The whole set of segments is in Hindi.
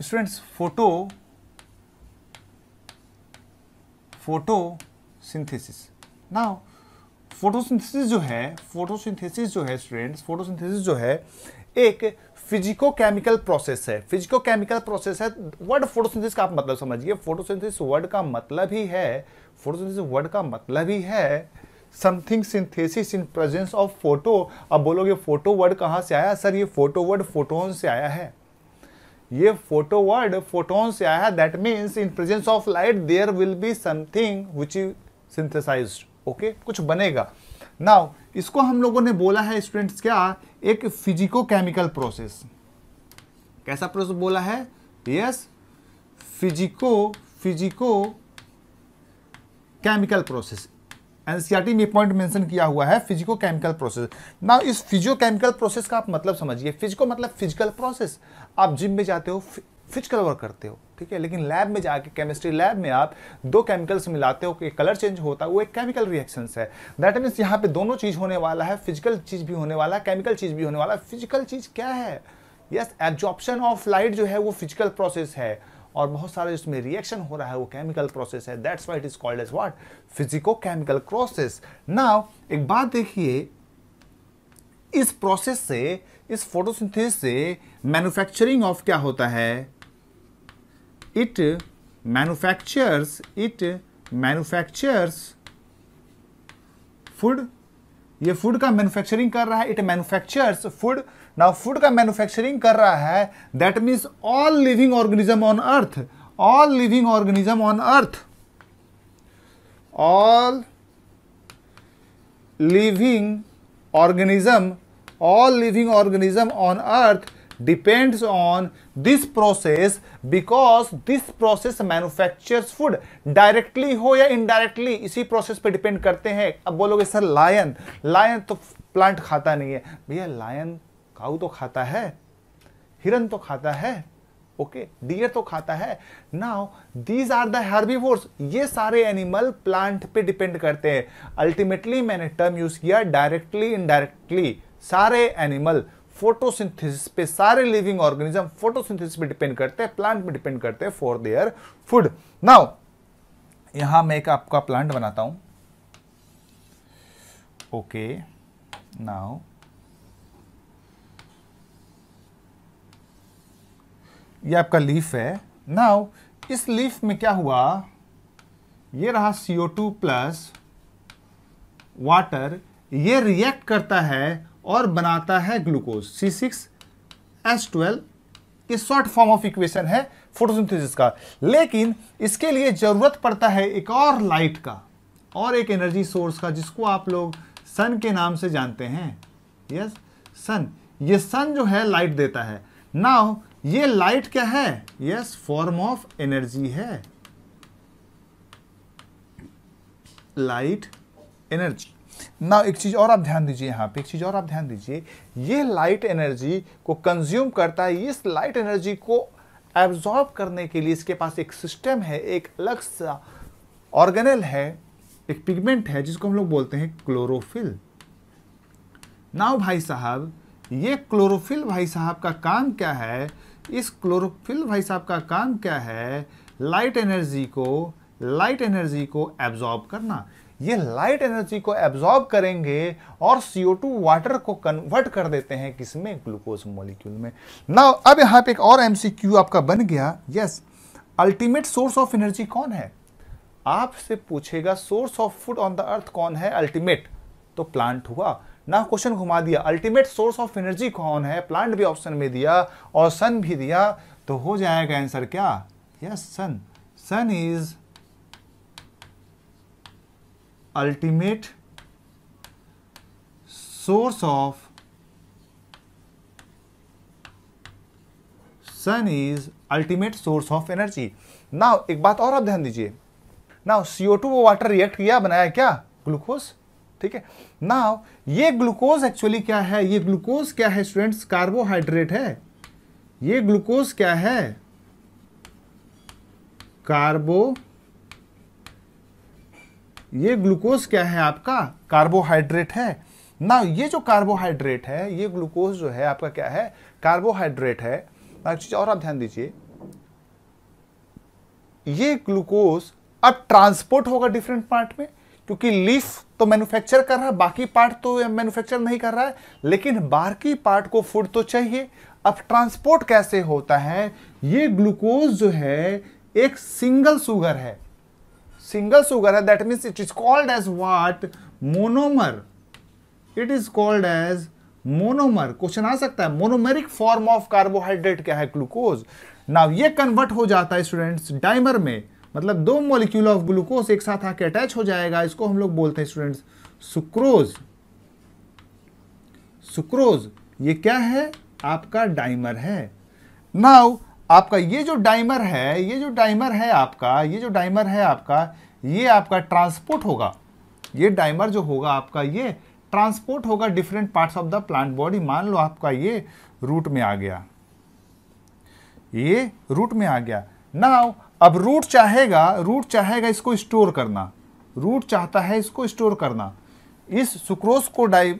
Students, photo photosynthesis now, photosynthesis जो है, फोटोसिंथेसिस जो है स्टूडेंट्स, फोटोसिंथेसिस जो है, एक फिजिको केमिकल प्रोसेस है। फिजिको केमिकल प्रोसेस है, वर्ड फोटोसिंथेसिस का आप मतलब समझिए। फोटोसिंथेसिस वर्ड का मतलब ही है, फोटोसिंथेसिस वर्ड का मतलब ही है something synthesis in presence of photo अब बोलोगे, फ़ोटो वर्ड कहाँ से आया? सर, ये फ़ोटो वर्ड फोटोन से आया है। ये फ़ोटो वर्ड फोटोन से आया है that means in presence of light there will be something which is synthesised okay कुछ बनेगा। नाउ इसको हम लोगों ने बोला है स्टूडेंट्स क्या? एक फिजिको केमिकल प्रोसेस कैसा प्रोसेस बोला है? Yes physico physico chemical process NCERT में पॉइंट मेंशन किया हुआ है फिजिको केमिकल प्रोसेस ना इस फिजियो केमिकल प्रोसेस का आप मतलब समझिए। फिजिको मतलब फ़िज़िकल प्रोसेस आप जिम में जाते हो फ़िज़िकल वर्क करते हो, ठीक है? लेकिन लैब में जाके केमिस्ट्री लैब में आप दो केमिकल्स मिलाते हो कि कलर चेंज होता है वो एक केमिकल रिएक्शन है। दैट मीन्स यहाँ पे दोनों चीज़ होने वाला है फ़िज़िकल चीज़ भी होने वाला है केमिकल चीज़ भी होने वाला। है फ़िज़िकल चीज़ क्या है? यस एब्जॉर्प्शन ऑफ़ लाइट जो है वो फ़िज़िकल प्रोसेस है और बहुत सारे इसमें रिएक्शन हो रहा है, वो केमिकल प्रोसेस है। That's why it is called as what physico chemical process now एक बात देखिए, इस प्रोसेस से, इस फोटोसिंथेसिस से मैन्युफैक्चरिंग ऑफ़ क्या होता है? It manufactures it manufactures food ये फ़ूड का मैन्युफैक्चरिंग कर रहा है it manufactures food now food का मैन्युफैक्चरिंग कर रहा है that means all living organism on earth all living organism on earth all living organism all living organism on earth depends on this process because this process manufactures food directly हो या indirectly, इसी प्रोसेस पे डिपेंड करते हैं। अब बोलोगे, सर लायन लायन तो प्लांट खाता नहीं है। भैया लायन काऊ तो खाता है, हिरन तो खाता है ओके डियर तो खाता है। Now these are the herbivores ये सारे एनिमल प्लांट पे डिपेंड करते हैं। अल्टीमेटली मैंने टर्म यूज़ किया डायरेक्टली इनडायरेक्टली सारे एनिमल फोटोसिंथेसिस पे सारे लिविंग ऑर्गेनिज्म फोटोसिंथेसिस पे डिपेंड करते हैं प्लांट पे डिपेंड करते हैं फॉर देयर फ़ूड नाउ यहाँ मैं एक आपका प्लांट बनाता हूँ। ओके नाउ ये आपका लीफ है। नाउ इस लीफ में क्या हुआ? ये रहा CO2 प्लस वाटर ये रिएक्ट करता है और बनाता है glucose. C six S twelve short form of equation है फोटोसिंथेसिस का। लेकिन इसके लिए ज़रूरत पड़ता है एक और लाइट का और एक एनर्जी सोर्स का, जिसको आप लोग सन के नाम से जानते हैं। यस सन ये सन जो है लाइट देता है। नाउ ये लाइट क्या है? यस फॉर्म ऑफ़ एनर्जी है। लाइट एनर्जी ना एक चीज़ और आप ध्यान दीजिए यहाँ पे, एक चीज़ और आप ध्यान दीजिए। ये लाइट एनर्जी को कंज्यूम करता है, इस लाइट एनर्जी को एब्जॉर्ब करने के लिए इसके पास एक सिस्टम है, एक अलग सा ऑर्गेनल है, एक पिगमेंट है, जिसको हम लोग बोलते हैं क्लोरोफिल नाउ भाई साहब, ये क्लोरोफिल भाई साहब का काम क्या है? इस क्लोरोफिल भाई साहब का काम क्या है? लाइट एनर्जी को लाइट एनर्जी को एब्जॉर्ब करना। ये लाइट एनर्जी को एब्जॉर्ब करेंगे और CO2 वाटर को कन्वर्ट कर देते हैं किसमें? ग्लूकोज मॉलिक्यूल में। ना अब यहाँ पे एक और एमसीक्यू आपका बन गया। Yes ultimate source of energy कौन है? आपसे पूछेगा source of food on the earth कौन है? अल्टीमेट तो प्लांट हुआ। ना क्वेश्चन घुमा दिया। अल्टीमेट सोर्स ऑफ़ एनर्जी कौन है? प्लांट भी ऑप्शन में दिया और सन भी दिया। तो हो जाएगा आंसर क्या? Yes sun sun is ultimate source of sun is ultimate source of energy now, एक बात और आप ध्यान दीजिए। नाउ CO2 वो वाटर रिएक्ट किया, बनाया क्या? ग्लूकोज ठीक है? नाउ ये ग्लूकोज एक्चुअली क्या है? ये ग्लूकोज क्या है स्टूडेंट्स कार्बोहाइड्रेट है। ये ग्लूकोज क्या है? कार्बो ये ग्लूकोज क्या है आपका? कार्बोहाइड्रेट है। ना, ये जो कार्बोहाइड्रेट है, ये ग्लूकोज जो है, आपका क्या है? कार्बोहाइड्रेट है। एक चीज़ और आप ध्यान दीजिए। ये ग्लूकोज अब ट्रांसपोर्ट होगा डिफरेंट पार्ट में, क्योंकि लीफ तो मैन्युफैक्चर कर रहा है, बाकी पार्ट तो मैन्युफैक्चर नहीं कर रहा है, लेकिन बाकी पार्ट को फ़ूड तो चाहिए। अब ट्रांसपोर्ट कैसे होता है? ये ग्लूकोज जो है, एक सिंगल सुगर है। सिंगल सुगर है that means it is called as what monomer it is called as monomer question आ सकता है मोनोमेरिक फॉर्म ऑफ़ कार्बोहाइड्रेट क्या है? ग्लूकोज नाउ ये कन्वर्ट हो जाता है स्टूडेंट्स डाइमर में. मतलब दो मोलिक्यूल ऑफ़ ग्लूकोज एक साथ आके अटैच हो जाएगा, इसको हम लोग बोलते हैं स्टूडेंट्स सुक्रोज सुक्रोज ये क्या है? आपका डाइमर है. नाउ आपका ये जो डाइमर है, ये जो डाइमर है आपका, ये जो डाइमर है आपका, ये आपका ट्रांसपोर्ट होगा। ये डाइमर जो होगा आपका, ये ट्रांसपोर्ट होगा different parts of the plant body. मान लो आपका ये रूट में आ गया। ये रूट में आ गया। नाउ, अब रूट चाहेगा रूट चाहेगा इसको स्टोर करना। रूट चाहता है इसको स्टोर करना। इस सुक्रोज को डाई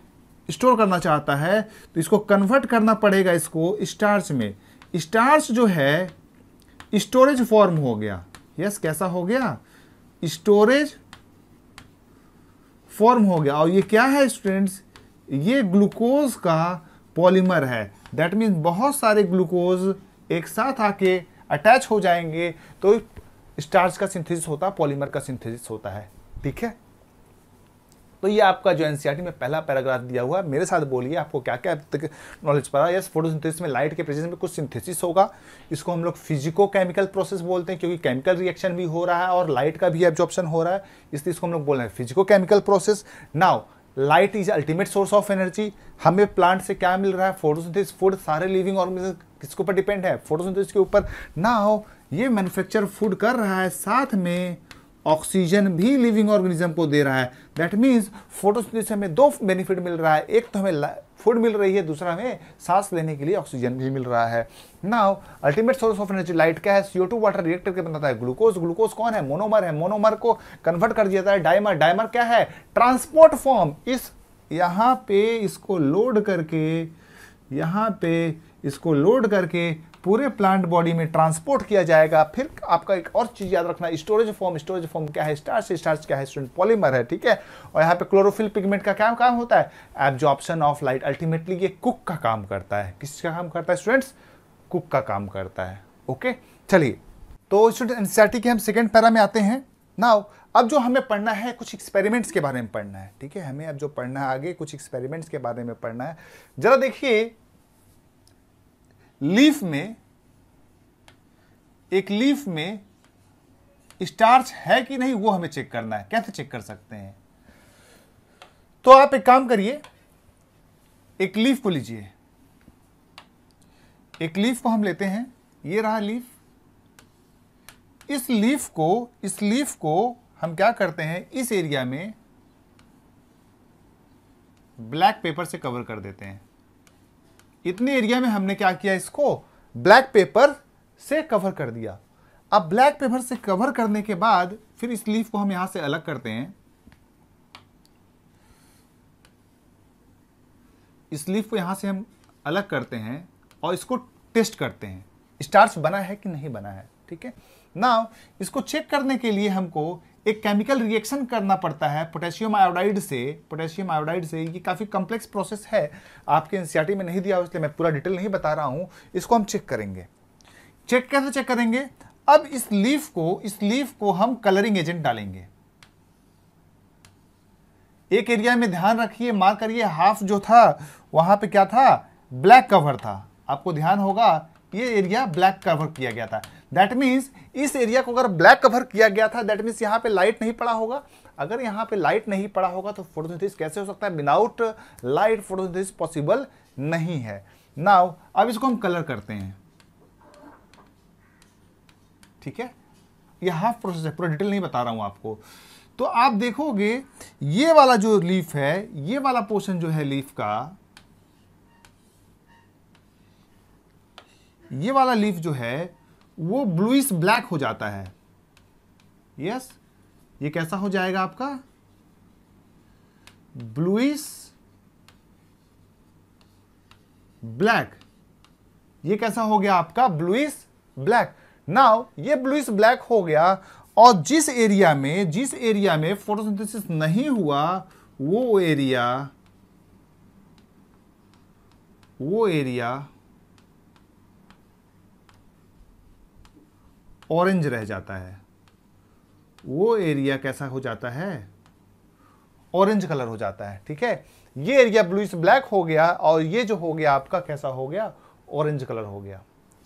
स्टोर करना चाहता है तो इसको कन्वर्ट करना पड़ेगा इसको स्टार्च में। स्टार्च जो है, स्टोरेज फॉर्म हो गया। यस, कैसा हो गया? स्टोरेज फॉर्म हो गया। और ये क्या है स्टूडेंट्स ये ग्लूकोज का पॉलीमर है। दैट मीन्स बहुत सारे ग्लूकोज एक साथ आके अटैच हो जाएँगे। तो स्टार्च का सिंथेसिस होता है पॉलीमर का सिंथेसिस होता है। ठीक है? तो ये आपका जो एनसीईआरटी में पहला पैराग्राफ दिया हुआ है, मेरे साथ बोलिए आपको क्या क्या नॉलेज पड़ा यस फोटोसिंथेसिस में लाइट के प्रेजेंस में कुछ सिंथेसिस होगा। इसको हम लोग फिजिको केमिकल प्रोसेस बोलते हैं, क्योंकि केमिकल रिएक्शन भी हो रहा है और लाइट का भी एब्जॉर्प्शन हो रहा है। इसलिए इसको हम लोग बोल रहे हैं physico chemical process now light is ultimate source of energy हमें प्लांट से क्या मिल रहा है? फोटोसिंथेसिस फ़ूड सारे लिविंग ऑर्गेनिज्म किसके ऊपर डिपेंड है? फोटोसिंथेसिस के ऊपर। ना हो ये मैन्युफैक्चर फ़ूड कर रहा है साथ में ऑक्सीजन भी लिविंग ऑर्गेनिज्म को दे रहा है। दैट मीन्स फोटोसिंथेसिस हमें दो बेनिफिट मिल रहा है। एक तो हमें फ़ूड मिल रही है, दूसरा हमें सांस लेने के लिए ऑक्सीजन भी मिल रहा है। Now ultimate source of energy light क्या है? सीओ टू वाटर रिएक्टर के बनाता है। ग्लूकोज ग्लूकोज कौन है? मोनोमर है। मोनोमर को कन्वर्ट कर दिया जाता है। डायमर डायमर क्या है? ट्रांसपोर्ट फॉर्म इस यहाँ पे इसको लोड करके, यहाँ पे इसको लोड करके पूरे प्लांट बॉडी में ट्रांसपोर्ट किया जाएगा। फिर आपका एक और चीज़ याद रखना स्टोरेज फॉर्म स्टोरेज फॉर्म क्या है? स्टार्च स्टार्च क्या है? स्टूडेंट पॉलीमर है, ठीक है? और यहाँ पे क्लोरोफिल पिगमेंट का क्या काम होता है? एब्जॉर्प्शन ऑफ़ लाइट अल्टीमेटली ये कुक का काम करता है। किसका काम करता है स्टूडेंट्स कुक का काम करता है ओके चलिए तो स्टूडेंट एनसीआरटी के हम सेकेंड पैरा में आते हैं। नाउ अब जो हमें पढ़ना है, कुछ एक्सपेरिमेंट्स के बारे में पढ़ना है, ठीक है? हमें अब जो पढ़ना है, आगे कुछ एक्सपेरिमेंट्स के बारे में पढ़ना है। जरा देखिए लीफ में, एक लीफ में स्टार्च है कि नहीं, वो हमें चेक करना है। कैसे चेक कर सकते हैं? तो आप एक काम करिए, एक लीफ को लीजिए। एक लीफ को हम लेते हैं, ये रहा लीफ। इस लीफ को, इस लीफ को हम क्या करते हैं, इस एरिया में ब्लैक पेपर से कवर कर देते हैं। इतने एरिया में हमने क्या किया, इसको ब्लैक पेपर से कवर कर दिया। अब ब्लैक पेपर से कवर करने के बाद फिर इस लीफ को हम यहाँ से अलग करते हैं। इस लीफ को यहाँ से हम अलग करते हैं और इसको टेस्ट करते हैं। स्टार्च बना है कि नहीं बना है, ठीक है? ना इसको चेक करने के लिए हमको एक केमिकल रिएक्शन करना पड़ता है पोटेशियम आयोडाइड से। पोटेशियम आयोडाइड से ये काफ़ी कॉम्प्लेक्स प्रोसेस है। आपके एनसीईआरटी में नहीं दिया इसलिए मैं पूरा डिटेल नहीं बता रहा हूँ। इसको हम चेक करेंगे। चेक कैसे चेक करेंगे? अब इस लीफ को, इस लीफ को हम कलरिंग एजेंट डालेंगे। एक एरिया में ध्यान रखिए मार करिए हाफ़ जो था, वहाँ पे क्या था? ब्लैक कवर था। आपको ध्यान होगा, ये एरिया ब्लैक कवर किया गया था। दैट मीन्स इस एरिया को अगर ब्लैक कवर किया गया था दैट मीन्स यहाँ पे लाइट नहीं पड़ा होगा। अगर यहाँ पे लाइट नहीं पड़ा होगा तो फोटोसिंथेसिस कैसे हो सकता है? विदाउट लाइट फोटोसिंथेसिस पॉसिबल नहीं है। नाउ अब इसको हम कलर करते हैं। ठीक है? ये हाफ़ प्रोसेस है, पूरा डिटेल नहीं बता रहा हूँ आपको। तो आप देखोगे, ये वाला जो लीफ है, ये वाला पोर्शन जो है लीफ का, ये वाला लीफ जो है वो ब्लूइस ब्लैक हो जाता है। Yes yes? ये कैसा हो जाएगा आपका? ब्लूइस ब्लैक ये कैसा हो गया आपका? ब्लूइस ब्लैक नाउ ये ब्लूइस ब्लैक हो गया और जिस एरिया में, जिस एरिया में फोटोसिंथेसिस नहीं हुआ, वो एरिया वो एरिया ऑरेंज रह जाता है। वो एरिया कैसा हो जाता है? ऑरेंज कलर हो जाता है, ठीक है? ये एरिया ब्लूइस ब्लैक हो गया और ये जो हो गया आपका कैसा हो गया? ऑरेंज कलर हो गया।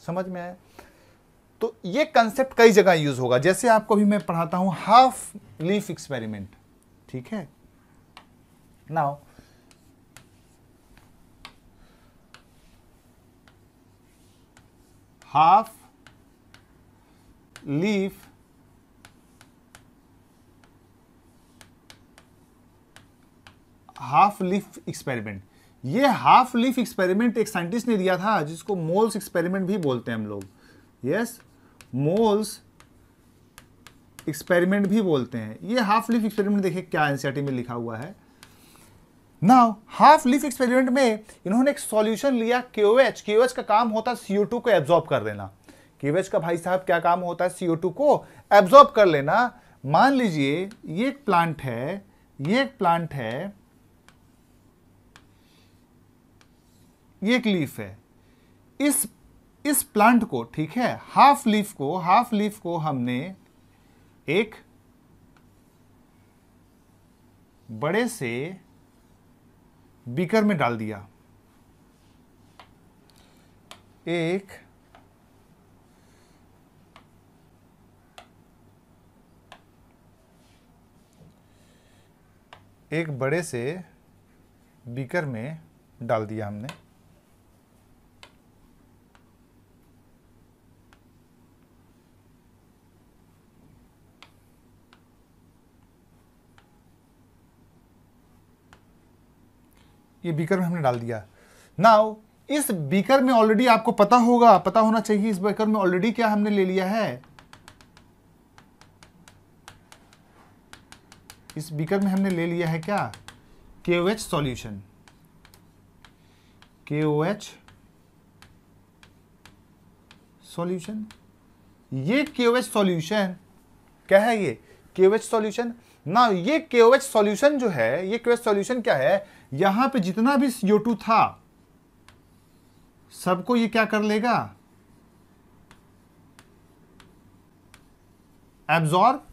समझ में आया? तो ये कंसेप्ट कई जगह यूज़ होगा। जैसे आपको भी मैं पढ़ाता हूँ हाफ़ लीफ एक्सपेरिमेंट ठीक है? Now half leaf half leaf experiment ये हाफ़ लीफ एक्सपेरिमेंट एक साइंटिस्ट ने दिया था, जिसको मोल्स एक्सपेरिमेंट भी बोलते हैं हम लोग। यस मोल्स एक्सपेरिमेंट भी बोलते हैं। ये हाफ़ लीफ एक्सपेरिमेंट देखिए क्या एनसीआरटी में लिखा हुआ है। नाउ हाफ़ लीफ एक्सपेरिमेंट में इन्होंने एक सॉल्यूशन लिया क्यूएच क्यूएच का काम होता है सीओ को एब्जॉर्ब कर लेना क्यूएच का भाई साहब क्या काम होता है सीओ को एब्जॉर्ब कर लेना। मान लीजिए ये एक प्लांट है, ये एक प्लांट है, ये एक लीफ है। इस इस प्लांट को, ठीक है हाफ़ लीफ को हाफ़ लीफ को हमने एक बड़े से बीकर में डाल दिया। एक एक बड़े से बीकर में डाल दिया हमने। ये बीकर में हमने डाल दिया। नाउ, इस बीकर में ऑलरेडी आपको पता होगा, पता होना चाहिए इस बीकर में ऑलरेडी क्या हमने ले लिया है। इस बीकर में हमने ले लिया है क्या? के ओ एच सॉल्यूशन के ओ एच सॉल्यूशन ये के ओ एच सॉल्यूशन क्या है ये? के ओ एच सॉल्यूशन ना, ये के ओ एच सॉल्यूशन जो है, ये के ओ एच सॉल्यूशन क्या है? यहाँ पे जितना भी CO2 था, सबको ये क्या कर लेगा? एब्जॉर्ब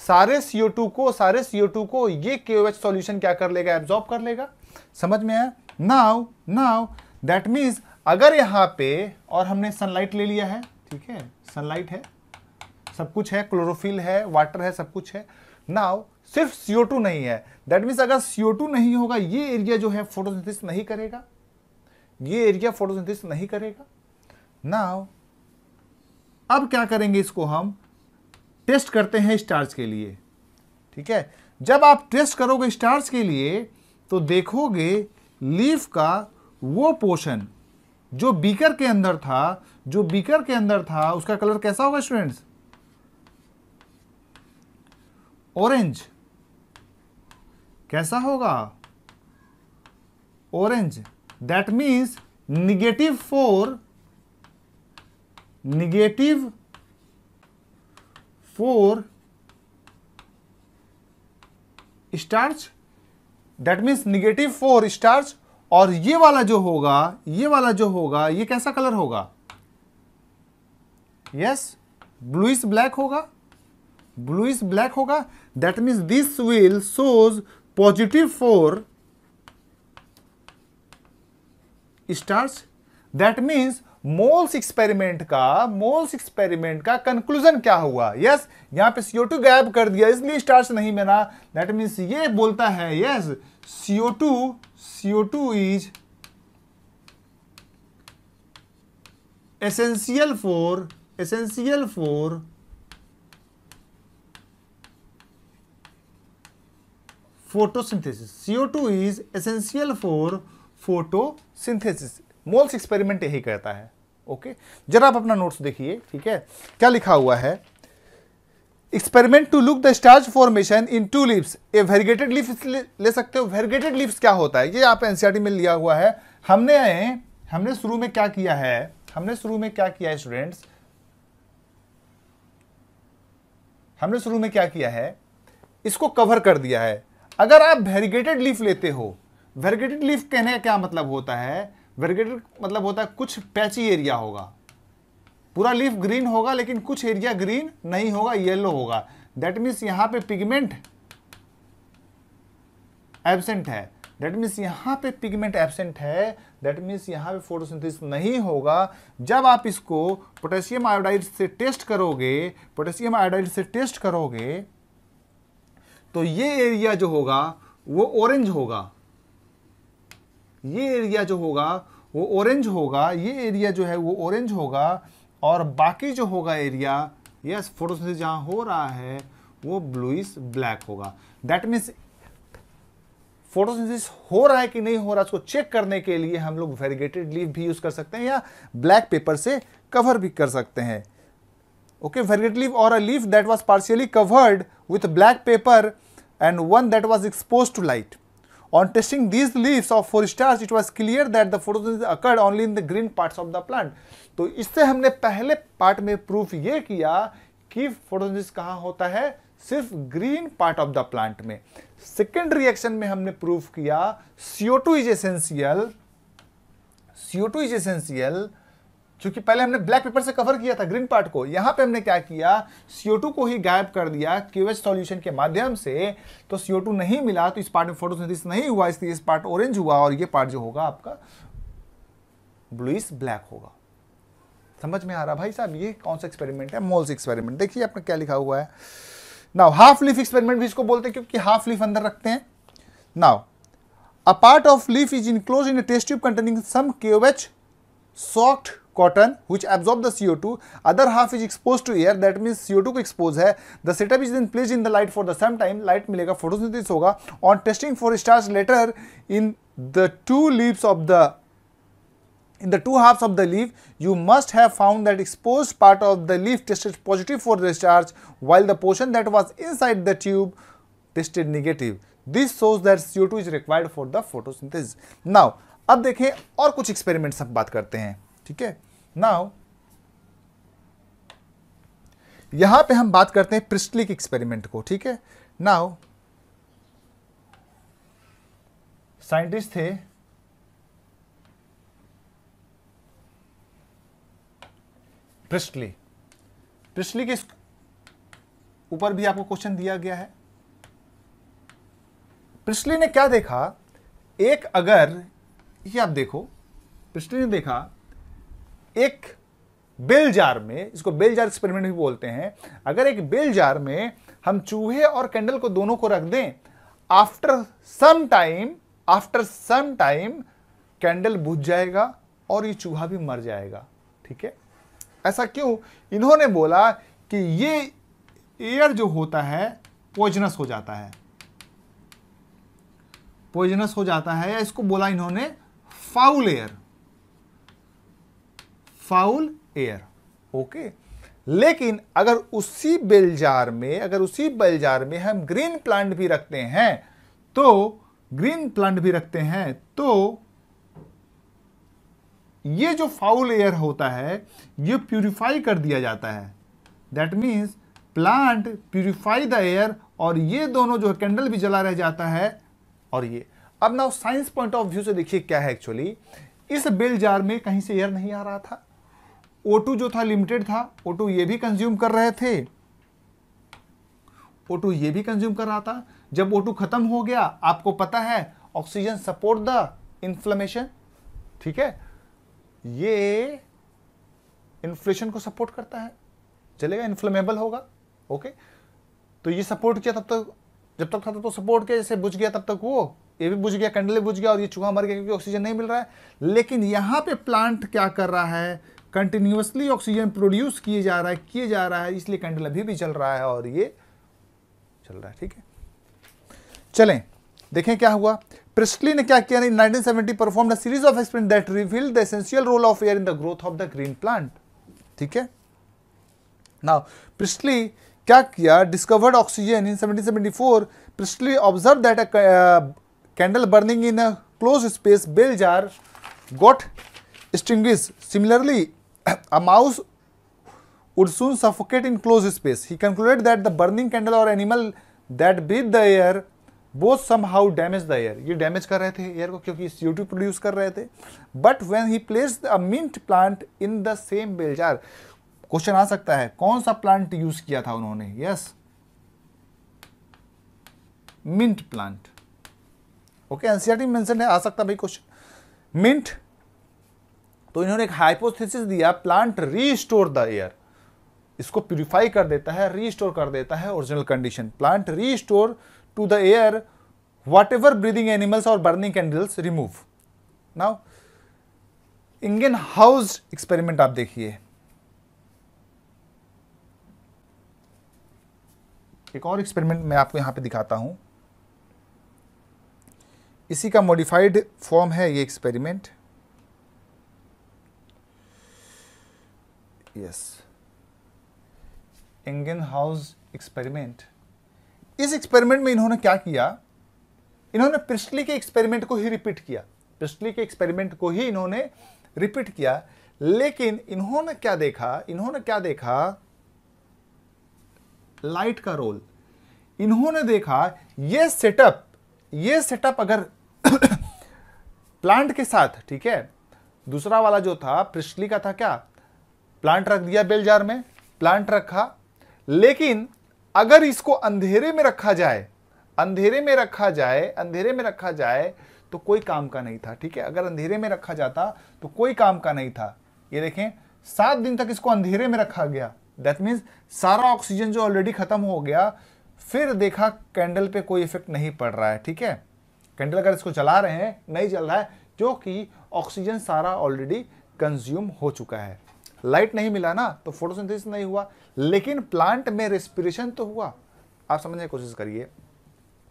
सारे CO2 को, सारे CO2 को ये KOH सॉल्यूशन क्या कर लेगा? एब्जॉर्ब कर लेगा। समझ में आया? नाउ नाउ दैट मीन्स अगर यहाँ पे और हमने सनलाइट ले लिया है, ठीक है? सनलाइट है। सब कुछ है क्लोरोफिल है वाटर है, सब कुछ है। नाउ सिर्फ़ CO2 नहीं है। दैट मीन्स अगर CO2 नहीं होगा, ये एरिया जो है फोटोसिंथेसिस नहीं करेगा। ये एरिया फोटोसिंथेसिस नहीं करेगा। नाउ अब क्या करेंगे इसको हम? टेस्ट करते हैं स्टार्च के लिए। ठीक है? जब आप टेस्ट करोगे स्टार्च के लिए तो देखोगे लीफ का वो पोर्शन जो बीकर के अंदर था, जो बीकर के अंदर था, उसका कलर कैसा होगा स्टूडेंट्स? ऑरेंज। कैसा होगा? Orange. That means negative for negative for starch that means negative for starch और ये वाला जो होगा, ये वाला जो होगा, ये कैसा कलर होगा? यस ब्लूइस ब्लैक होगा। ब्लूइस ब्लैक होगा। That means this will shows positive for starch that means Moll's experiment का मोल्स एक्सपेरिमेंट का कंक्लूजन क्या हुआ? यस yes, यहाँ पे CO2 गैप कर दिया इसलिए स्टार्च नहीं बना। दैट मीन्स ये बोलता है yes CO2 CO2 is essential for essential for photosynthesis. CO2 is essential for photosynthesis. मोल्स एक्सपेरिमेंट यही कहता है। ओके? जरा आप अपना नोट्स देखिए, ठीक है? क्या लिखा हुआ है? Experiment to look the starch formation in two leaves a variegated leaf ले सकते हो? वेरिगेटेड लीव्स क्या होता है? ये आप एनसीआरटी में लिया हुआ है। हमने हमने शुरू में क्या किया है? हमने शुरू में क्या किया है स्टूडेंट्स हमने शुरू में क्या किया है? इसको कवर कर दिया है। अगर आप वेरिगेटेड लीफ लेते हो वेरिगेटेड लीफ कहने का क्या मतलब होता है? वेरिगेटेड मतलब होता है कुछ पैची एरिया होगा। पूरा लीफ ग्रीन होगा, लेकिन कुछ एरिया ग्रीन नहीं होगा येलो होगा। दैट मीन्स यहाँ पे पिगमेंट एबसेंट है। दैट मीन्स यहाँ पे पिगमेंट एबसेंट है। दैट मीन्स यहाँ पे फोटोसिंथेसिस नहीं होगा। जब आप इसको पोटेशियम आयोडाइड से टेस्ट करोगे पोटेशियम आयोडाइड से टेस्ट करोगे तो ये एरिया जो होगा, वो ऑरेंज होगा। ये एरिया जो होगा, वो ऑरेंज होगा, ये एरिया जो है वो ऑरेंज होगा और बाकी जो होगा एरिया यस फोटोसिंथेसिस जहाँ हो रहा है, वो ब्लूइस ब्लैक होगा। दैट मीन्स फोटोसिंथेसिस हो रहा है कि नहीं हो रहा, उसको चेक करने के लिए हम लोग वेरिगेटेड लीव भी यूज़ कर सकते हैं या ब्लैक पेपर से कवर भी कर सकते हैं। ओके वेरिगेटेड लीव और a leaf that was partially covered with black paper and one that was expose to light On testing these leaves of four stars, it was clear that the photosynthesis occurred only in the green parts of the plant. तो इससे हमने पहले पार्ट में प्रूफ ये किया कि फोटोसिंथेसिस kahan होता है सिर्फ़ green part of the plant में सेकेंड रिएक्शन में हमने प्रूफ किया CO2 is essential CO2 is essential क्योंकि पहले हमने ब्लैक पेपर से कवर किया था, ग्रीन पार्ट को। यहाँ पे हमने क्या किया CO2 को ही गायब कर दिया क्यूएच सॉल्यूशन के माध्यम से। तो CO2 नहीं मिला तो इस पार्ट में फोटोसिंथेसिस नहीं हुआ, इसलिए इस पार्ट ऑरेंज हुआ और ये पार्ट जो होगा आपका ब्लूइस ब्लैक होगा। समझ में आ रहा भाई साहब, ये कौन सा एक्सपेरिमेंट है? मोल्स एक्सपेरिमेंट देखिए आपने क्या लिखा हुआ है। नाउ हाफ़ लीफ एक्सपेरिमेंट भी इसको बोलते हैं क्योंकि हाफ़ लीफ अंदर रखते हैं। Now a part of leaf is enclose in test tube containing some KOH soft cotton which absorb the CO2 other half is exposed to air that means CO2 को expose है the setup is then placed in the light for the some time light मिलेगा photosynthesis होगा on testing for stars later in the two leaves of the in the two halves of the leaf you must have found that exposed part of the leaf tested positive for the discharge while the portion that was inside the tube tested negative this shows that CO2 is required for the photosynthesis now अब देखें और कुछ एक्सपेरिमेंट्स हम बात करते हैं ठीक है नाउ यहाँ पे हम बात करते हैं प्रिस्टलिक एक्सपेरिमेंट को, ठीक है? नाउ साइंटिस्ट थे। प्रिस्टली प्रिस्टली के ऊपर भी आपको क्वेश्चन दिया गया है। प्रिस्टली ने क्या देखा? एक अगर, ये आप देखो प्रिस्टली ने देखा एक बेल जार में, इसको बेल जार एक्सपेरिमेंट भी बोलते हैं, अगर एक बेल जार में हम चूहे और कैंडल को दोनों को रख दें after some time after some time candle बुझ जाएगा और ये चूहा भी मर जाएगा, ठीक है? ऐसा क्यों? इन्होंने बोला कि ये एयर जो होता है पॉइजनस हो जाता है। पॉइजनस हो जाता है या इसको बोला इन्होंने foul air foul air, okay? लेकिन अगर उसी बेलजार में, अगर उसी बेलजार में हम ग्रीन प्लांट भी रखते हैं तो ग्रीन प्लांट भी रखते हैं तो ये जो फाउल एयर होता है, ये प्यूरिफाई कर दिया जाता है। That means plant purify the air और ये दोनों जो कैंडल भी जला रह जाता है, और ये। अब ना साइंस पॉइंट ऑफ़ व्यू से देखिए क्या है एक्चुअली इस बेल जार में कहीं से एयर नहीं आ रहा था। O2 जो था लिमिटेड था O2 ये भी कंज्यूम कर रहे थे। O2 ये भी कंज्यूम कर रहा था। जब O2 खत्म हो गया, आपको पता है ऑक्सीजन सपोर्ट द इंफ्लेमेशन ठीक है? ये इन्फ्लेशन को सपोर्ट करता है। चलेगा इन्फ्लेमेबल होगा ओके तो ये सपोर्ट किया, तब तक, जब तक था तो सपोर्ट किया, जैसे बुझ गया, तब तक वो, ये भी बुझ गया कंडले बुझ गया और ये चूहा मर गया क्योंकि ऑक्सीजन नहीं मिल रहा है। लेकिन यहाँ पे प्लांट क्या कर रहा है? कंटिन्यूसली ऑक्सीजन प्रोड्यूस किए जा रहा है, किए जा रहा है, इसलिए कैंडल अभी भी चल रहा है और ये चल रहा है, ठीक है? चलें, देखें क्या हुआ। प्रिस्टली ने क्या किया? In 1970 perform a series of experiment that revealed the essential role of air in the growth of the green plant ठीक है? नाउ प्रिस्टली क्या किया? Discovered oxygen in 1774 Priestley observe that candle burning in a close space bell jar got extinguished. Similarly a mouse would soon suffocate in closed space. He concluded that the burning candle or animal that breathed the air both somehow damage the air. ये डैमेज कर रहे थे एयर को क्योंकि CO2 प्रोड्यूस कर रहे थे but when he place a mint plant in the same bell jar question आ सकता है कौन सा प्लांट यूज़ किया था उन्होंने yes mint plant okay NCERT mention है आ सकता भाई क्वेश्चन मिंट तो इन्होंने एक हाइपोथेसिस दिया प्लांट रीस्टोर द एयर इसको प्यूरिफाई कर देता है रीस्टोर कर देता है original condition plant restore to the air whatever breathing animals और burning candles remove now Indian house experiment आप देखिए। एक और एक्सपेरिमेंट मैं आपको यहाँ पे दिखाता हूँ। इसी का मॉडिफाइड फॉर्म है ये experiment yes Indian house experiment इस एक्सपेरिमेंट में इन्होंने क्या किया? इन्होंने प्रिस्टली के एक्सपेरिमेंट को ही रिपीट किया। प्रिस्टली के एक्सपेरिमेंट को ही इन्होंने रिपीट किया। लेकिन इन्होंने क्या देखा? इन्होंने क्या देखा? लाइट का रोल इन्होंने देखा, ये सेटअप ये सेटअप अगर प्लांट के साथ, ठीक है? दूसरा वाला जो था प्रिस्टली का था क्या? प्लांट रख दिया बेल जार में, प्लांट रखा। लेकिन अगर इसको अंधेरे में रखा जाए, अंधेरे में रखा जाए, अंधेरे में रखा जाए तो कोई काम का नहीं था, ठीक है? अगर अंधेरे में रखा जाता तो कोई काम का नहीं था। ये देखें, सात दिन तक इसको अंधेरे में रखा गया। दैट मीन्स सारा ऑक्सीजन जो ऑलरेडी खत्म हो गया, फिर देखा कैंडल पे कोई इफ़ेक्ट नहीं पड़ रहा है, ठीक है? कैंडल अगर इसको चला रहे हैं, नहीं चल रहा है, जो कि ऑक्सीजन सारा ऑलरेडी कंज्यूम हो चुका है। लाइट नहीं मिला ना तो फोटोसिंथेसिस नहीं हुआ। लेकिन प्लांट में रेस्पिरेशन तो हुआ। आप समझने की कोशिश करिए।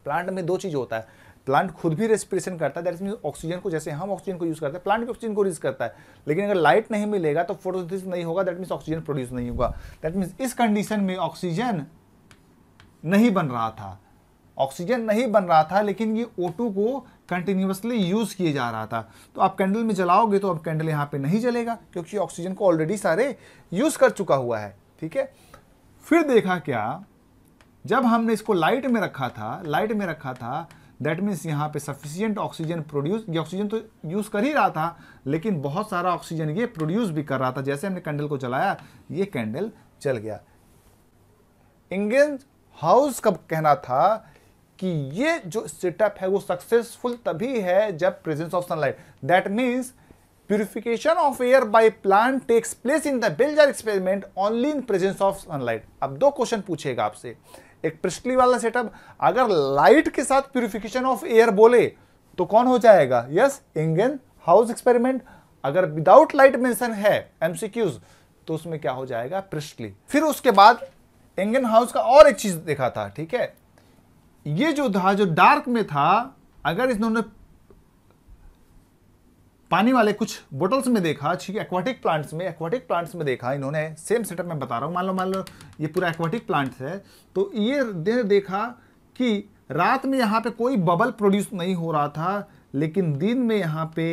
प्लांट में दो चीज़ होता है। प्लांट खुद भी रेस्पिरेशन करता है दैट मीन ऑक्सीजन को, जैसे हम ऑक्सीजन को यूज़ करते हैं प्लांट भी ऑक्सीजन को यूज़ करता है। लेकिन अगर लाइट नहीं मिलेगा तो फोटोसिंथेसिस नहीं होगा दैट मीन्स ऑक्सीजन प्रोड्यूस नहीं होगा। दैट मीन्स इस कंडीशन में ऑक्सीजन नहीं बन रहा था। ऑक्सीजन नहीं बन रहा था, लेकिन ये O2 को कंटिन्यूसली यूज़ किए जा रहा था। तो आप कैंडल में जलाओगे तो अब कैंडल यहाँ पे नहीं जलेगा, क्योंकि ऑक्सीजन को ऑलरेडी सारे यूज़ कर चुका हुआ है, ठीक है? फिर देखा क्या? जब हमने इसको लाइट में रखा था लाइट में रखा था दैट मीन्स यहाँ पे सफिशियंट ऑक्सीजन प्रोड्यूस ये ऑक्सीजन तो यूज़ कर ही रहा था, लेकिन बहुत सारा ऑक्सीजन ये प्रोड्यूस भी कर रहा था। जैसे हमने कैंडल को जलाया, ये कैंडल जल गया। इंडियन हाउस कब कहना था? कि ये जो सेटअप है वो सक्सेसफुल तभी है जब presence of sunlight that means purification of air by plant takes place in the bell jar experiment only in presence of sunlight अब दो क्वेश्चन पूछेगा आपसे। एक प्रिस्टली वाला सेटअप अगर लाइट के साथ प्यूरिफिकेशन ऑफ़ एयर बोले तो कौन हो जाएगा? यस इंडियन हाउस एक्सपेरिमेंट अगर विदाउट लाइट मेंशन है एमसीक्यूज तो उसमें क्या हो जाएगा? प्रिस्टली फिर उसके बाद इंडियन हाउस का और एक चीज़ देखा था, ठीक है? ये जो था, जो डार्क में था, अगर इन्होंने पानी वाले कुछ बोटल्स में देखा, ठीक है एक्वाटिक प्लांट्स में एक्वाटिक प्लांट्स में देखा, इन्होंने सेम सेटअप में बता रहा हूँ। मान लो मान लो, ये पूरा एक्वाटिक प्लांट्स है तो ये दे, देखा कि रात में यहाँ पे कोई बबल प्रोड्यूस नहीं हो रहा था, लेकिन दिन में यहाँ पे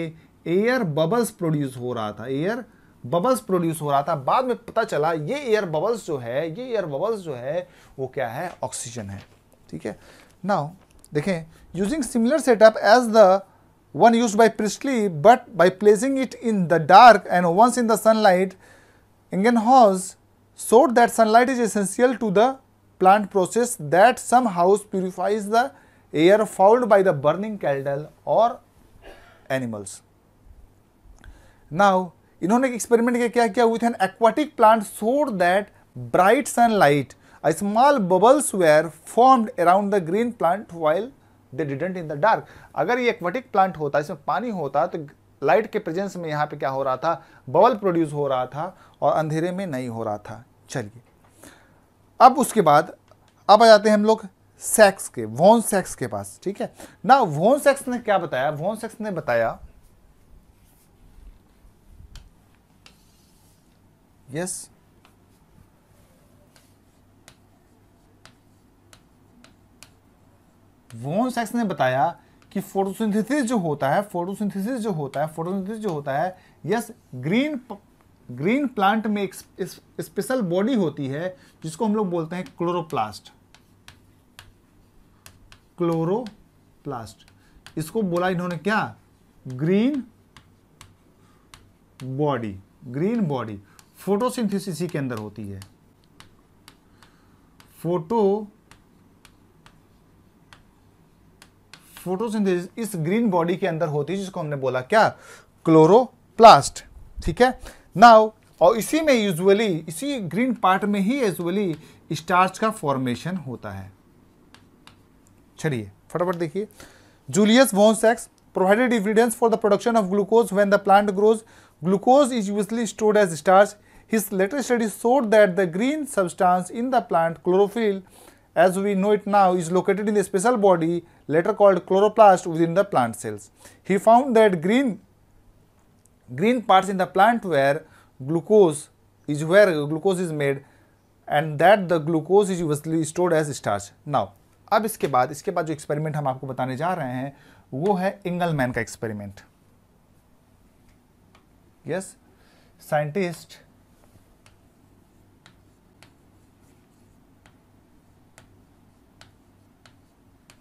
एयर बबल्स प्रोड्यूस हो रहा था एयर बबल्स प्रोड्यूस हो रहा था। बाद में पता चला, ये एयर बबल्स जो है, ये एयर बबल्स जो है, वो क्या है ऑक्सीजन है, ठीक है? नाउ देखें using similar setup as the one use by Priestley but by placing it in the dark and once in the sunlight Ingenhousz showed that sunlight is essential to the plant process that somehow purifies the air fouled by the burning candle और एनिमल्स नाउ इन्होंने एक्सपेरिमेंट क्या किया with an aquatic plant showed that bright sunlight a small bubbles were formed around the green plant while they didn't in the dark अगर ये एक्वाटिक प्लांट होता, इसमें पानी होता तो लाइट के प्रेजेंस में यहाँ पे क्या हो रहा था? बबल प्रोड्यूस हो रहा था और अंधेरे में नहीं हो रहा था। चलिए। अब उसके बाद, अब आ जाते हैं हम लोग सेक्स के वोन सेक्स के पास, ठीक है? ना वोन सेक्स ने क्या बताया? वोन सेक्स ने बताया यस वोन सेक्स ने बताया कि फोटोसिंथेसिस जो होता है, फोटोसिंथेसिस जो होता है, फोटोसिंथेसिस जो होता है, यस, ग्रीन ग्रीन प्लांट में एक स्पेशल बॉडी होती है, जिसको हम लोग बोलते हैं क्लोरोप्लास्ट। क्लोरोप्लास्ट। इसको बोला इन्होंने क्या? Green body green body. Photosynthesis के अंदर होती है। फ़ोटो फोटोसिंथेसिस इस ग्रीन बॉडी के अंदर होती है, जिसको हमने बोला क्या? क्लोरोप्लास्ट ठीक है? नाउ और इसी में यूजुअली इसी ग्रीन पार्ट में ही यूजुअली स्टार्च का फॉर्मेशन होता है। चलिए, फटाफट देखिए। Julius von Sachs provided evidence for the production of glucose when the plant grows glucose is usually stored as starch his latest study showed that the green substance in the plant chlorophyll as we know it now, is located in a special body later called chloroplast within the plant cells. He found that green, green parts in the plant where glucose is where glucose is made and that the glucose is usually stored as starch. Now, अब इसके बाद इसके बाद जो एक्सपेरिमेंट हम आपको बताने जा रहे हैं वो है इंगलमैन का experiment yes scientist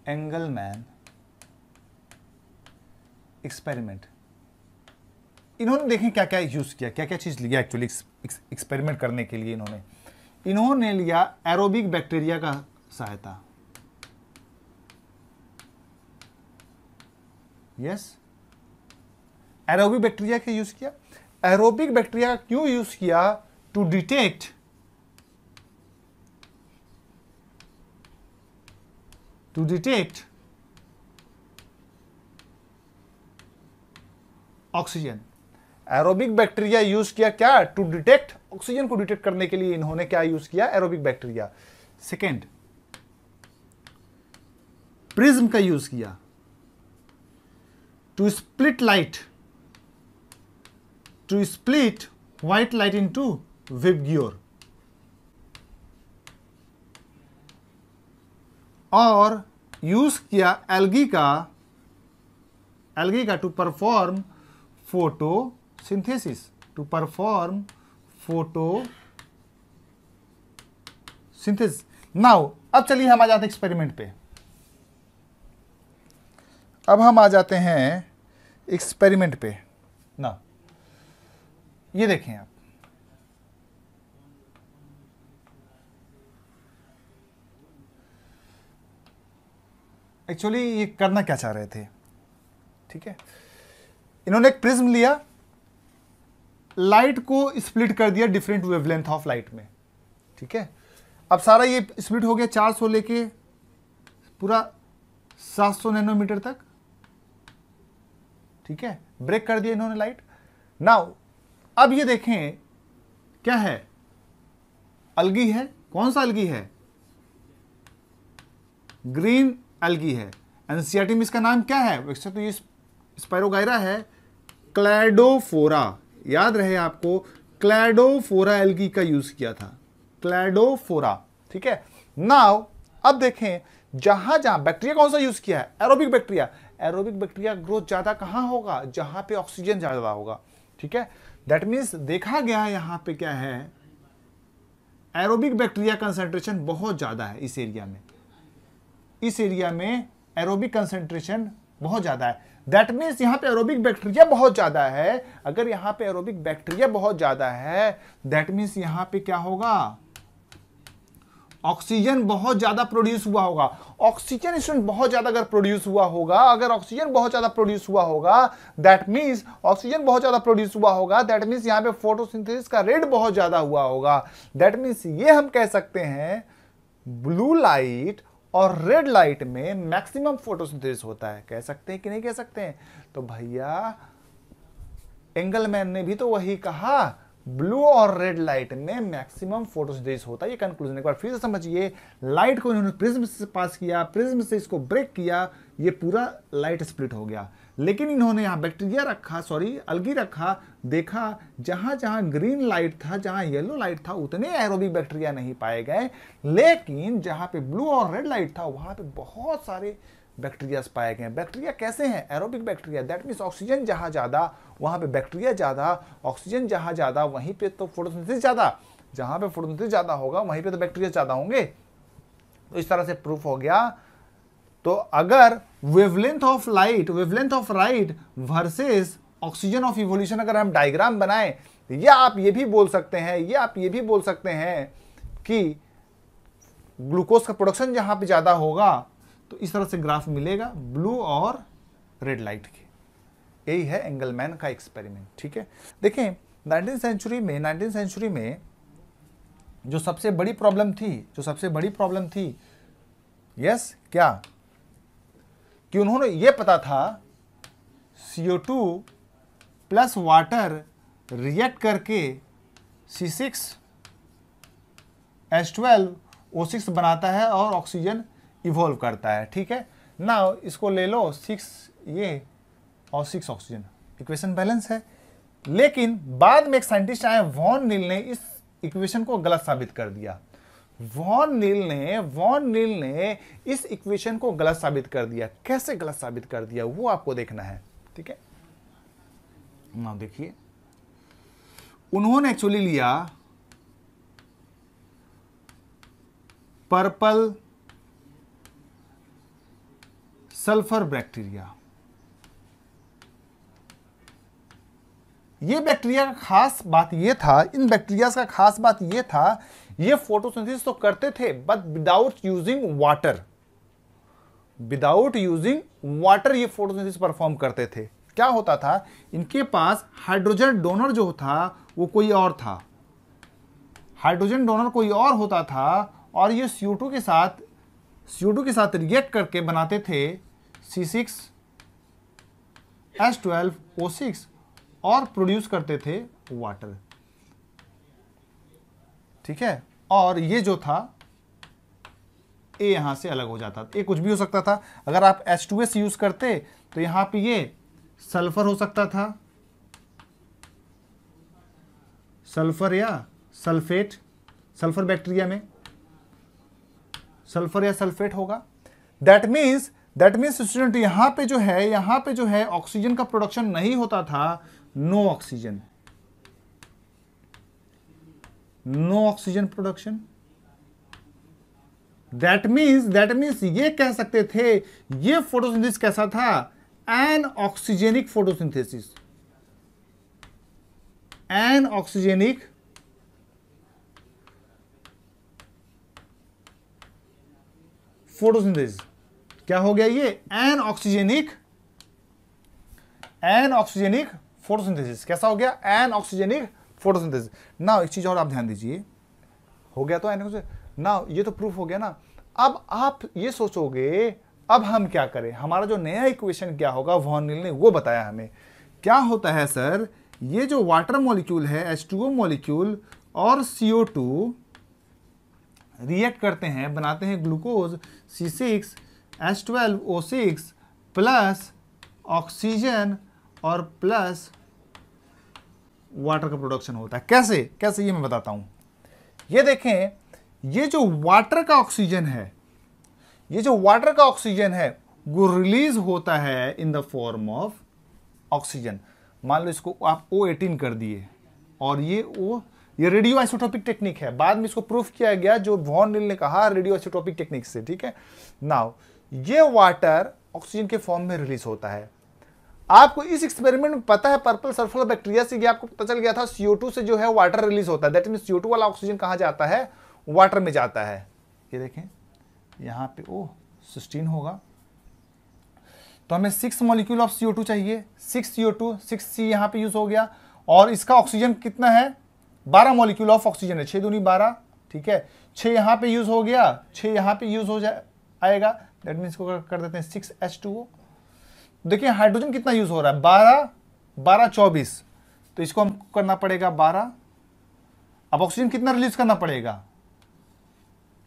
Engelmann experiment. इन्होंने देखें क्या क्या यूज़ किया, क्या क्या चीज़ लिया एक्चुअली एक्सपेरिमेंट करने के लिए इन्होंने। इन्होंने लिया एरोबिक बैक्टीरिया का सहायता। यस एरोबिक बैक्टीरिया का यूज़ किया। एरोबिक बैक्टीरिया क्यों यूज़ किया? To detect to detect oxygen aerobic bacteria use किया क्या? टू डिटेक्ट ऑक्सीजन को डिटेक्ट करने के लिए इन्होंने क्या यूज़ किया? एरोबिक बैक्टीरिया सेकेंड प्रिज्म का यूज़ किया। To split light, to split white light into Vibgyor और यूज़ किया एल्गी का एल्गी का to perform photosynthesis to perform photosynthesis now अब चलिए हम आ जाते हैं एक्सपेरिमेंट पे। अब हम आ जाते हैं एक्सपेरिमेंट पे। ना ये देखें आप। एक्चुअली ये करना क्या चाह रहे थे? ठीक है? इन्होंने एक प्रिज्म लिया लाइट को स्प्लिट कर दिया डिफरेंट वेवलेंथ ऑफ़ लाइट में। ठीक है? अब सारा ये स्प्लिट हो गया 400 लेके पूरा 700 नैनोमीटर तक। ठीक है? ब्रेक कर दिया इन्होंने लाइट नाउ अब ये देखें, क्या है? अलगी है? कौन सा अलगी है? ग्रीन अलगी है। एनसीआरटी में इसका नाम क्या है? वैसे तो ये स्पायरोगायरा है। क्लैडोफोरा याद रहे आपको क्लैडोफोरा एल्गी का यूज़ किया था। क्लैडोफोरा ठीक है? नाउ अब देखें, जहाँ जहाँ बैक्टीरिया कौन सा यूज़ किया है? Aerobic bacteria aerobic bacteria growth ज़्यादा कहाँ होगा? जहाँ पे ऑक्सीजन ज़्यादा होगा। ठीक है? दैट मीन्स देखा गया यहाँ पे क्या है? एरोबिक बैक्टीरिया कंसेंट्रेशन बहुत ज़्यादा है इस एरिया में। इस एरिया में एरोबिक कंसेंट्रेशन बहुत ज़्यादा है। दैट मीन्स यहाँ पे एरोबिक बैक्टीरिया बहुत ज़्यादा है। अगर यहाँ पे एरोबिक बैक्टीरिया बहुत ज़्यादा है दैट मीन्स यहाँ पे क्या होगा? ऑक्सीजन बहुत ज़्यादा प्रोड्यूस हुआ होगा। ऑक्सीजन स्टूडेंट बहुत ज़्यादा अगर प्रोड्यूस हुआ होगा, अगर ऑक्सीजन बहुत ज़्यादा प्रोड्यूस हुआ होगा दैट मीन्स ऑक्सीजन बहुत ज़्यादा प्रोड्यूस हुआ होगा दैट मीन्स यहाँ पे फोटोसिंथेसिस का रेट बहुत ज़्यादा हुआ होगा। दैट मीन्स ये हम कह सकते हैं ब्लू लाइट और रेड लाइट में मैक्सिमम फोटोसिंथेसिस होता है। कह सकते हैं कि नहीं कह सकते हैं? तो भैया एंगलमैन ने भी तो वही कहा ब्लू और रेड लाइट में मैक्सिमम फोटोसिंथेसिस होता है। ये कंक्लूजन एक बार फिर से समझिए। लाइट को इन्होंने प्रिज्म से पास किया प्रिज्म से इसको ब्रेक किया, ये पूरा लाइट स्प्लिट हो गया। लेकिन इन्होंने यहाँ बैक्टीरिया रखा सॉरी अलगी रखा, देखा, जहाँ जहाँ ग्रीन लाइट था, जहाँ येलो लाइट था, उतने एरोबिक बैक्टीरिया नहीं पाए गए। लेकिन जहाँ पे ब्लू और रेड लाइट था, वहाँ पे बहुत सारे बैक्टीरिया पाए गए। बैक्टीरिया कैसे हैं? Aerobic bacteria that means oxygen जहाँ ज़्यादा, वहाँ पे बैक्टीरिया ज़्यादा ऑक्सीजन जहाँ ज़्यादा, वहीं पे तो फोटोसिंथेसिस ज़्यादा। जहाँ पे फोटोसिंथेसिस ज़्यादा होगा, वहीं पे तो बैक्टीरिया ज़्यादा होंगे। तो इस तरह से प्रूफ हो गया। तो अगर wavelength of light wavelength of light versus oxygen of evolution अगर हम डायग्राम बनाएँ, या आप ये भी बोल सकते हैं, या आप ये भी बोल सकते हैं कि ग्लूकोज का प्रोडक्शन जहाँ पे ज़्यादा होगा तो इस तरह से ग्राफ मिलेगा ब्लू और रेड लाइट के। यही है एंगलमैन का एक्सपेरिमेंट ठीक है? देखें नाइनटीन सेंचुरी में नाइनटीन सेंचुरी में जो सबसे बड़ी प्रॉब्लम थी, जो सबसे बड़ी प्रॉब्लम थी यस क्या? कि उन्होंने ये पता था CO2 प्लस वाटर रिएक्ट करके C6 H12 O6 बनाता है और ऑक्सीजन इवॉल्व करता है, ठीक है? ना इसको ले लो सिक्स ये और सिक्स ऑक्सीजन इक्वेशन बैलेंस है। लेकिन बाद में एक साइंटिस्ट आए वॉन नील ने इस इक्वेशन को गलत साबित कर दिया। वॉन नील ने वॉन नील ने इस इक्वेशन को गलत साबित कर दिया। कैसे गलत साबित कर दिया? वो आपको देखना है, ठीक है? ना देखिए। उन्होंने एक्चुअली लिया पर्पल सल्फ़र बैक्टीरिया ये बैक्टीरिया का खास बात ये था, इन बैक्टीरिया का खास बात ये था ये फोटोसिंथेसिस तो करते थे but without using water without using water ये फोटोसिंथेसिस परफॉर्म करते थे। क्या होता था? इनके पास हाइड्रोजन डोनर जो था, वो कोई और था। हाइड्रोजन डोनर कोई और होता था और ये CO2 के साथ CO2 के साथ रिएक्ट करके बनाते थे C6 H12 O6 और प्रोड्यूस करते थे वाटर ठीक है? और ये जो था ए यहाँ से अलग हो जाता ए कुछ भी हो सकता था। अगर आप H2S यूज़ करते तो यहाँ पे ये सल्फ़र हो सकता था। सल्फ़र या सल्फेट सल्फ़र बैक्टीरिया में सल्फ़र या सल्फेट होगा। That means that means student यहाँ पे जो है, यहाँ पे जो है ऑक्सीजन का प्रोडक्शन नहीं होता था no oxygen no oxygen production that means that means ये कह सकते थे, ये फोटोसिंथेसिस कैसा था? Anoxygenic photosynthesis anoxygenic photosynthesis क्या हो गया ये? Anoxygenic anoxygenic photosynthesis कैसा हो गया? एन ऑक्सीजेनिक फोटोसिंथेसिस ना एक चीज़ और आप ध्यान दीजिए। हो गया तो एन ना ये तो प्रूफ हो गया ना। अब आप ये सोचोगे, अब हम क्या करें? हमारा जो नया इक्वेशन क्या होगा वॉन नील ने वो बताया हमें। क्या होता है सर ये जो वाटर मॉलिक्यूल है H2O मॉलिक्यूल और CO2 रिएक्ट करते हैं, बनाते हैं glucose C6 H12 O6 plus oxygen और प्लस वाटर का प्रोडक्शन होता है। कैसे? कैसे ये मैं बताता हूँ। ये देखें, ये जो वाटर का ऑक्सीजन है, ये जो वाटर का ऑक्सीजन है, वो रिलीज़ होता है in the form of oxygen मान लो इसको आप O18 कर दिए, और ये ओ ये रेडियो आइसोटोपिक टेक्निक है। बाद में इसको प्रूफ किया गया, जो वॉन नील ने कहा रेडियो आइसोटोपिक टेक्निक से, ठीक है? नाउ ये वाटर ऑक्सीजन के फॉर्म में रिलीज़ होता है। आपको इस एक्सपेरिमेंट में पता है पर्पल सल्फ़र बैक्टीरिया से आपको पता चल गया था CO2 से जो है वाटर रिलीज़ होता है। दैट मीन CO2 वाला ऑक्सीजन कहाँ जाता है? वाटर में जाता है। ये देखें, यहाँ पे ओ सिस्टीन होगा। तो हमें सिक्स मॉलिक्यूल ऑफ़ CO2 चाहिए। सिक्स CO2 सिक्स सी यहाँ पे यूज़ हो गया। और इसका ऑक्सीजन कितना है? बारह मॉलिक्यूल ऑफ़ ऑक्सीजन है। छह दूनी बारह, ठीक है? छह यहाँ पे यूज़ हो गया। छह यहाँ पे यूज़ हो जाए आएगा। दैट मीन इसको कर देते हैं सिक्स एच टू ओ देखिए हाइड्रोजन कितना यूज़ हो रहा है? बारह बारह, चौबीस। तो इसको हम करना पड़ेगा बारह। अब ऑक्सीजन कितना रिलीज़ करना पड़ेगा?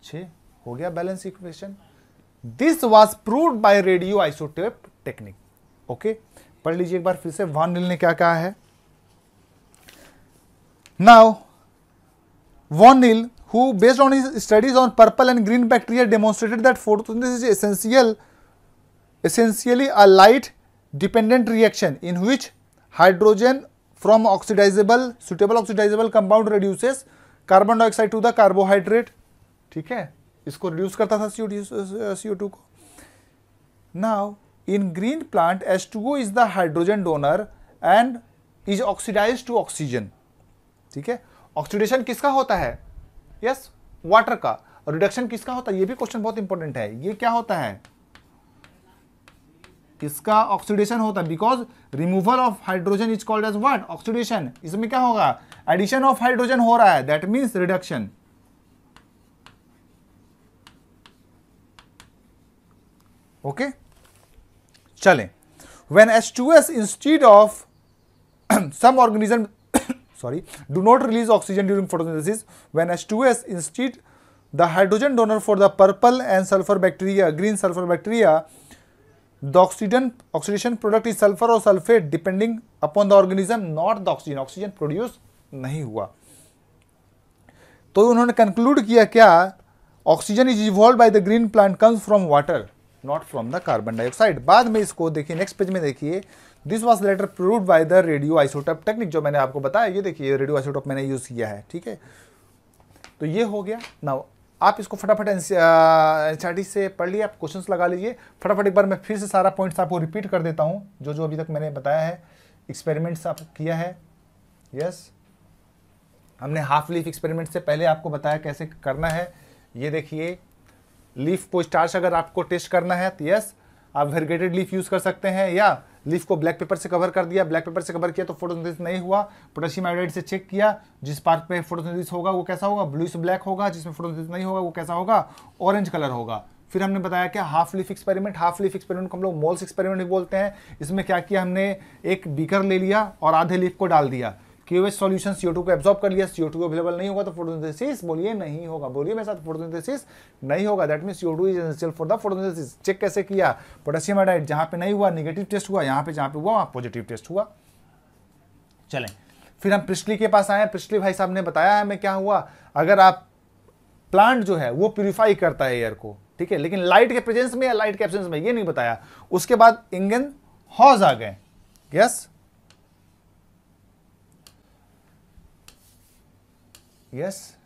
छ हो गया balance equation this was prove by radio isotope technique okay पढ़ लीजिए एक बार फिर से। वान नील ने क्या कहा है? Now van Niel who based on his studies on purple and green bacteria that photosynthesis is essential essentially a light dependent reaction in which hydrogen from oxidizable suitable oxidizable compound reduces carbon dioxide to the carbohydrate ठीक है इसको रिड्यूस करता था CO2 को now in green plant H2O is the hydrogen donor and is oxidize to oxygen ठीक है ऑक्सीडेशन किसका होता है यस yes, वाटर का रिडक्शन किसका होता है ये भी क्वेश्चन बहुत इंपॉर्टेंट है ये क्या होता है किसका ऑक्सीडेशन होता है? Because removal of hydrogen is called as what oxidation इसमें क्या होगा? एडिशन ऑफ़ हाइड्रोजन हो रहा है. दैट मीन्स रिडक्शन ओके चले। When S two S instead of some organism sorry do not release oxygen during photosynthesis when S two S instead the hydrogen donor for the purple and sulphur bacteria green sulphur bacteria the oxygen, oxidation product is sulfur or sulfate depending upon the organism, not the oxygen. Oxygen produce नहीं हुआ। तो उन्होंने कंक्लूड किया क्या? Oxygen is evolve by the green plant comes from water not from the carbon dioxide बाद में इसको देखिए नेक्स्ट पेज में देखिए। This was later prove by the radio isotope technique जो मैंने आपको बताया। ये देखिए रेडियो आइसोटॉप मैंने यूज़ किया है, ठीक है? तो ये हो गया। ना आप इसको फटाफट एन से पढ़ लिया आप क्वेश्चंस लगा लीजिए। फटाफट एक बार मैं फिर से सारा पॉइंट्स आपको रिपीट कर देता हूँ, जो जो अभी तक मैंने बताया है। एक्सपेरिमेंट्स आप किया है। यस हमने हाफ़ लीफ एक्सपेरिमेंट से पहले आपको बताया कैसे करना है। ये देखिए लीफ को स्टार्च अगर आपको टेस्ट करना है तो यस आप वेरिगेटेड लीफ यूज़ कर सकते हैं, या लीफ को ब्लैक पेपर से कवर कर दिया। ब्लैक पेपर से कवर किया तो फोटोसिंथेसिस नहीं हुआ। पोटेशियम आयोडाइड से चेक किया, जिस पार्ट में फोटोसिंथेसिस होगा वो कैसा होगा? ब्लू से ब्लैक होगा, जिसमें फोटोसिंथेसिस नहीं होगा वो कैसा होगा? ऑरेंज कलर होगा। फिर हमने बताया क्या half leaf experiment, half leaf experiment को हम लोग मोल्स एक्सपेरिमेंट भी बोलते हैं। इसमें क्या किया हमने? एक बीकर ले लिया और आधे लीफ को डाल दिया। क्यूएच सॉल्यूशन CO2 को एब्जॉर्ब कर लिया CO2 अवेलेबल नहीं होगा तो फोटोसिंथेसिस बोलिए नहीं होगा। बोलिए मेरे साथ फोटोसिंथेसिस नहीं होगा। That means CO2 is essential for the photosynthesis check कैसे किया? पोटेशियम आयोडाइड जहाँ पे नहीं हुआ नेगेटिव टेस्ट हुआ, यहाँ पे जहाँ पे हुआ वहाँ पॉजिटिव टेस्ट हुआ। चलें। फिर हम प्रिस्टली के पास आए प्रिस्टली भाई साहब ने बताया हमें क्या हुआ। अगर आप प्लांट जो है, वो प्यूरिफाई करता है एयर को, ठीक है? लेकिन लाइट के प्रेजेंस में या लाइट के एब्सेंस में ये नहीं बताया। उसके बाद इंगन हॉज आ गए। यस यस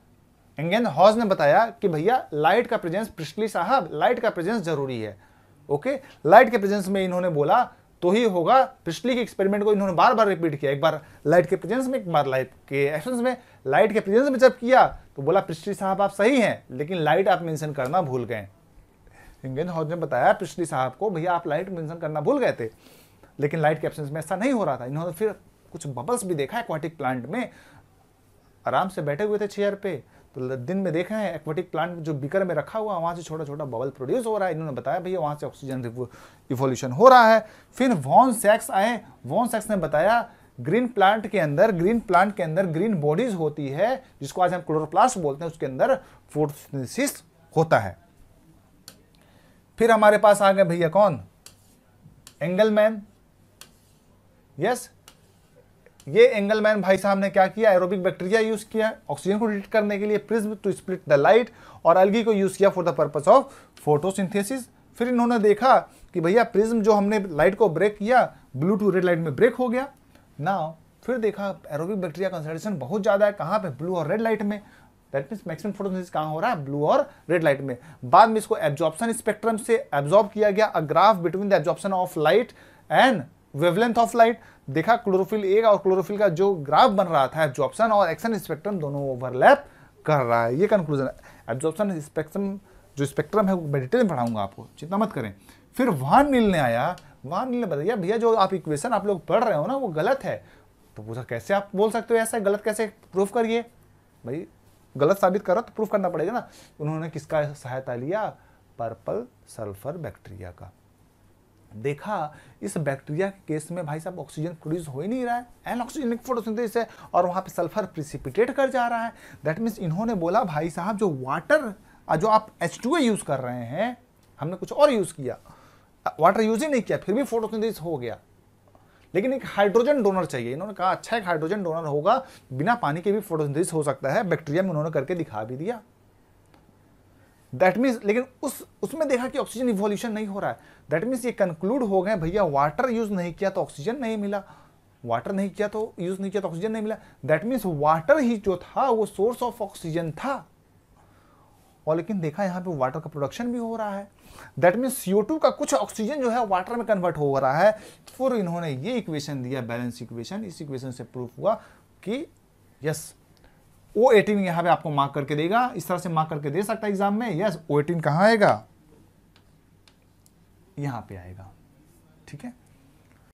एंगेन हॉज ने बताया कि भैया लाइट का प्रेजेंस प्रिस्टली साहब लाइट का प्रेजेंस ज़रूरी है। ओके लाइट के प्रेजेंस में इन्होंने बोला तो ही होगा। प्रिस्टली के एक्सपेरिमेंट को इन्होंने बार बार रिपीट किया। एक बार लाइट के प्रेजेंस में, एक बार लाइट के एक्शन में। लाइट के प्रेजेंस में जब किया तो बोला प्रिस्टली साहब, आप सही हैं, लेकिन लाइट आप मेंशन करना भूल गए। इंगेन हॉज ने बताया प्रिस्टली साहब को, भैया, आप लाइट मेंशन करना भूल गए थे। लेकिन लाइट के एब्सेंस में ऐसा नहीं हो रहा था। इन्होंने फिर कुछ बबल्स भी देखा एक्वाटिक प्लांट में। आराम से बैठे हुए थे चेयर पे तो दिन में देखा है एक्वेटिक प्लांट जो बिकर में रखा हुआ, वहाँ से छोटा छोटा बबल प्रोड्यूस हो रहा है। इन्होंने बताया, भैया, वहाँ से ऑक्सीजन इवोल्यूशन हो रहा है। फिर वॉन सेक्स आए। वॉन सेक्स ने बताया ग्रीन प्लांट के अंदर ग्रीन प्लांट के अंदर ग्रीन बॉडीज होती है, जिसको आज हम क्लोरोप्लास्ट बोलते हैं, उसके अंदर फोटोसिंथेसिस होता है। फिर हमारे पास आ गए, भैया, कौन? एंगलमैन यस ये एंगलमैन भाई साहब ने क्या किया? एरोबिक बैक्टीरिया यूज़ किया। ऑक्सीजन को डिटेक्ट करने के लिए prism to split the light और अलगी को यूज़ किया for the purpose of photosynthesis फिर इन्होंने देखा कि भैया प्रिज्म जो हमने लाइट को ब्रेक किया ब्लू टू रेड लाइट में ब्रेक हो गया। ना फिर देखा एरोबिक बैक्टीरिया कंसंट्रेशन बहुत ज़्यादा है। कहाँ पे? ब्लू और रेड लाइट में। दैट मीन्स मैक्सिमम फोटोसिंथेसिस कहाँ हो रहा है? ब्लू और रेड लाइट में। बाद में इसको एब्जॉर्प्शन स्पेक्ट्रम से एब्जॉर्ब किया गया। A graph between the absorption of light and wavelength of light देखा क्लोरोफिल ए और क्लोरोफिल का जो ग्राफ बन रहा था एब्जॉर्प्शन और एक्शन स्पेक्ट्रम दोनों ओवरलैप कर रहा है। ये कंक्लूजन एब्जॉर्प्शन स्पेक्ट्रम जो स्पेक्ट्रम है, वो डिटेल में पढ़ाऊँगा आपको। चिंता मत करें। फिर वान नील ने आया। वान नील ने बताया भैया, जो आप इक्वेशन आप लोग पढ़ रहे हो ना, वो गलत है। तो पूछा, कैसे आप बोल सकते हो ऐसा? गलत कैसे? प्रूफ करिए। भाई, गलत साबित करो तो प्रूफ करना पड़ेगा ना। उन्होंने किसका सहायता लिया? पर्पल सल्फ़र बैक्टीरिया का। देखा, इस बैक्टीरिया के केस में भाई साहब ऑक्सीजन प्रोड्यूस हो ही नहीं रहा है। एन ऑक्सीजनिक फोटोसिंथेसिस है और वहाँ पे सल्फ़र प्रिसिपिटेट कर जा रहा है। दैट मीन्स इन्होंने बोला, भाई साहब, जो वाटर जो आप एच यूज़ कर रहे हैं, हमने कुछ और यूज़ किया। वाटर यूज़ ही नहीं किया, फिर भी फोटोसिंथेसिस हो गया। लेकिन एक हाइड्रोजन डोनर चाहिए। इन्होंने कहा अच्छा एक हाइड्रोजन डोनर होगा, बिना पानी के भी फोटोसिंथेसिस हो सकता है। बैक्टीरिया में उन्होंने करके दिखा भी दिया। दैट मीन्स लेकिन उस, उसमें देखा कि ऑक्सीजन इवोल्यूशन नहीं हो रहा है। दैट मीन्स ये कंक्लूड हो गए, भैया वाटर यूज़ नहीं किया तो ऑक्सीजन नहीं मिला। वाटर नहीं किया तो यूज़ नहीं किया तो ऑक्सीजन नहीं मिला। दैट मीन्स वाटर ही जो था, वो सोर्स ऑफ़ ऑक्सीजन था। और लेकिन देखा यहाँ पे वाटर का प्रोडक्शन भी हो रहा है। दैट मीन्स सीओ का कुछ ऑक्सीजन जो है वाटर में कन्वर्ट हो रहा है। फिर इन्होंने ये इक्वेशन दिया बैलेंस इक्वेशन इस इक्वेशन से प्रूफ हुआ कि यस ओ एटीन यहाँ पे आपको मार्क करके देगा। इस तरह से मार्क करके दे सकता है एग्ज़ाम में। यस ओ एटीन कहाँ आएगा? यहाँ पे आएगा। ठीक है?